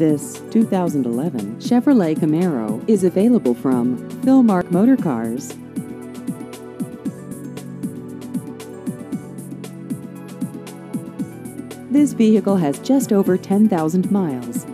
This 2011 Chevrolet Camaro is available from Philmark Motor Cars. This vehicle has just over 10,000 miles.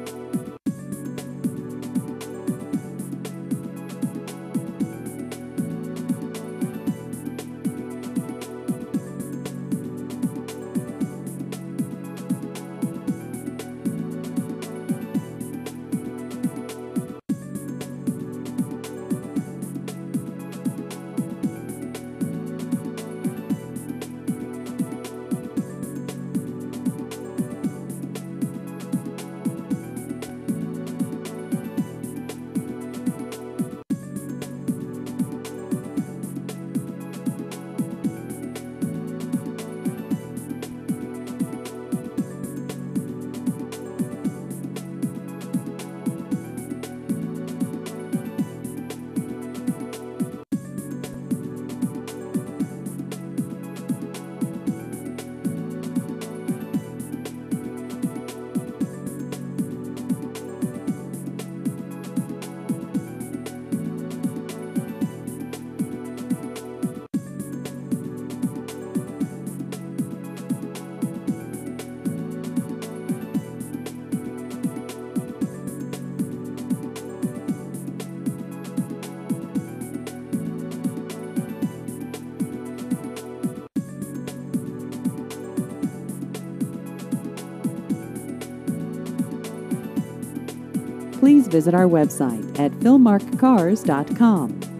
Please visit our website at philmarkcars.com.